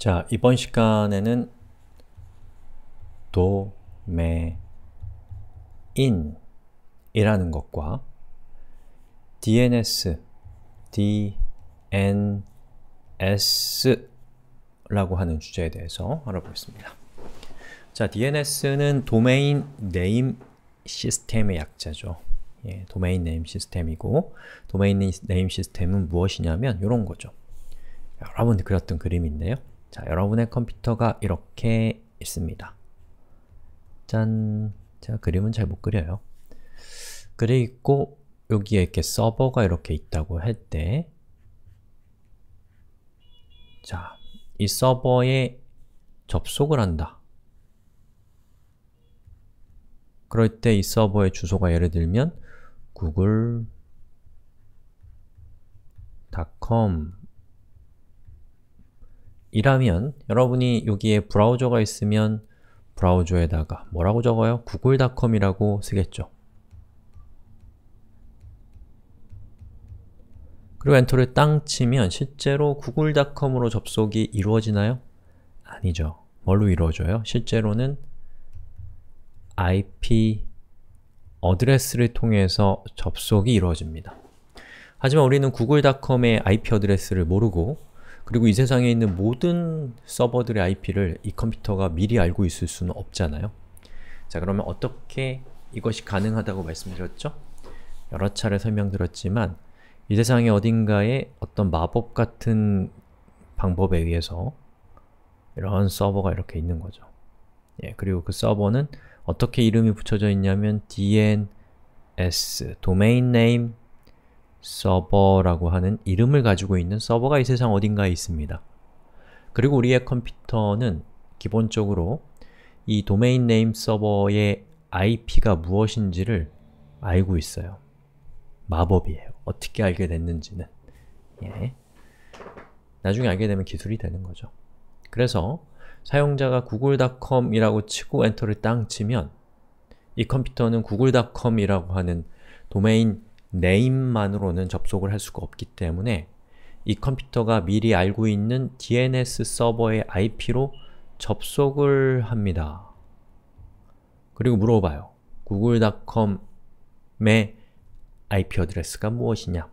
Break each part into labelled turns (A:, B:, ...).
A: 자, 이번 시간에는 도메인 이라는 것과 DNS, DNS 라고 하는 주제에 대해서 알아보겠습니다. 자, DNS는 domain name system의 약자죠. 예, domain name system이고 domain name system은 무엇이냐면 이런 거죠. 여러분이 그렸던 그림인데요. 자, 여러분의 컴퓨터가 이렇게 있습니다. 짠! 제가 그림은 잘 못 그려요. 그리고 여기에 이렇게 서버가 이렇게 있다고 할 때 자, 이 서버에 접속을 한다. 그럴 때 이 서버의 주소가 예를 들면 google.com 이라면 여러분이 여기에 브라우저가 있으면 브라우저에다가 뭐라고 적어요? google.com이라고 쓰겠죠. 그리고 엔터를 땅 치면 실제로 google.com으로 접속이 이루어지나요? 아니죠. 뭘로 이루어져요? 실제로는 IP 어드레스를 통해서 접속이 이루어집니다. 하지만 우리는 google.com의 IP 어드레스를 모르고 그리고 이 세상에 있는 모든 서버들의 IP를 이 컴퓨터가 미리 알고 있을 수는 없잖아요. 자 그러면 어떻게 이것이 가능하다고 말씀드렸죠? 여러 차례 설명드렸지만 이 세상의 어딘가에 어떤 마법 같은 방법에 의해서 이런 서버가 이렇게 있는 거죠. 예, 그리고 그 서버는 어떻게 이름이 붙여져 있냐면 DNS, Domain Name 서버라고 하는 이름을 가지고 있는 서버가 이 세상 어딘가에 있습니다. 그리고 우리의 컴퓨터는 기본적으로 이 domain name 서버의 IP가 무엇인지를 알고 있어요. 마법이에요. 어떻게 알게 됐는지는. 예. 나중에 알게 되면 기술이 되는 거죠. 그래서 사용자가 google.com이라고 치고 엔터를 땅 치면 이 컴퓨터는 google.com이라고 하는 도메인 네임만으로는 접속을 할 수가 없기 때문에 이 컴퓨터가 미리 알고 있는 DNS 서버의 IP로 접속을 합니다. 그리고 물어봐요. google.com의 IP 어드레스가 무엇이냐?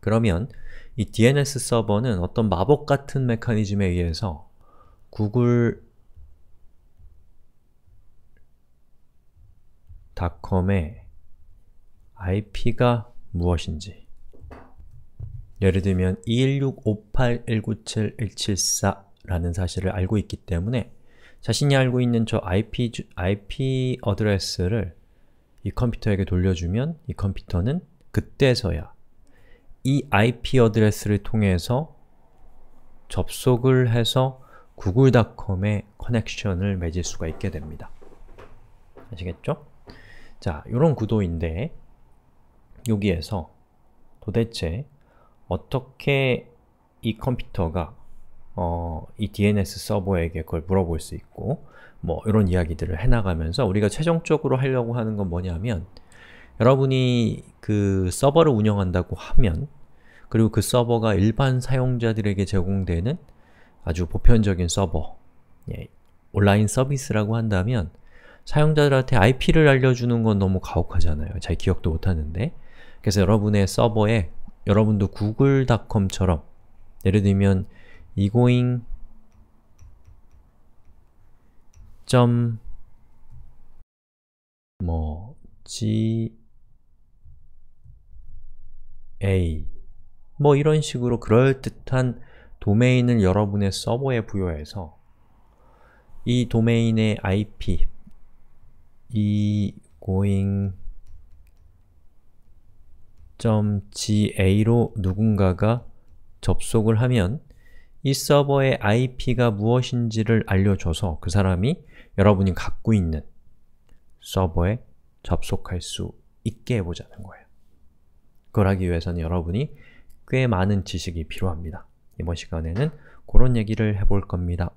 A: 그러면 이 DNS 서버는 어떤 마법 같은 메커니즘에 의해서 google.com의 IP가 무엇인지 예를 들면 216.58.197.174라는 사실을 알고 있기 때문에 자신이 알고 있는 저 IP, IP 어드레스를 이 컴퓨터에게 돌려주면 이 컴퓨터는 그때서야 이 IP 어드레스를 통해서 접속을 해서 google.com에 커넥션을 맺을 수가 있게 됩니다. 아시겠죠? 자, 이런 구도인데 여기에서 도대체 어떻게 이 컴퓨터가 어, 이 DNS 서버에게 그걸 물어볼 수 있고 뭐 이런 이야기들을 해나가면서 우리가 최종적으로 하려고 하는 건 뭐냐면 여러분이 그 서버를 운영한다고 하면 그리고 그 서버가 일반 사용자들에게 제공되는 아주 보편적인 서버 예, 온라인 서비스라고 한다면 사용자들한테 IP를 알려주는 건 너무 가혹하잖아요. 잘 기억도 못하는데 그래서 여러분의 서버에 여러분도 google.com처럼 예를 들면 egoing. 뭐 g a 뭐 이런 식으로 그럴듯한 도메인을 여러분의 서버에 부여해서 이 도메인의 IP egoing .ga로 누군가가 접속을 하면 이 서버의 IP가 무엇인지를 알려줘서 그 사람이 여러분이 갖고 있는 서버에 접속할 수 있게 해보자는 거예요. 그걸 하기 위해서는 여러분이 꽤 많은 지식이 필요합니다. 이번 시간에는 그런 얘기를 해볼 겁니다.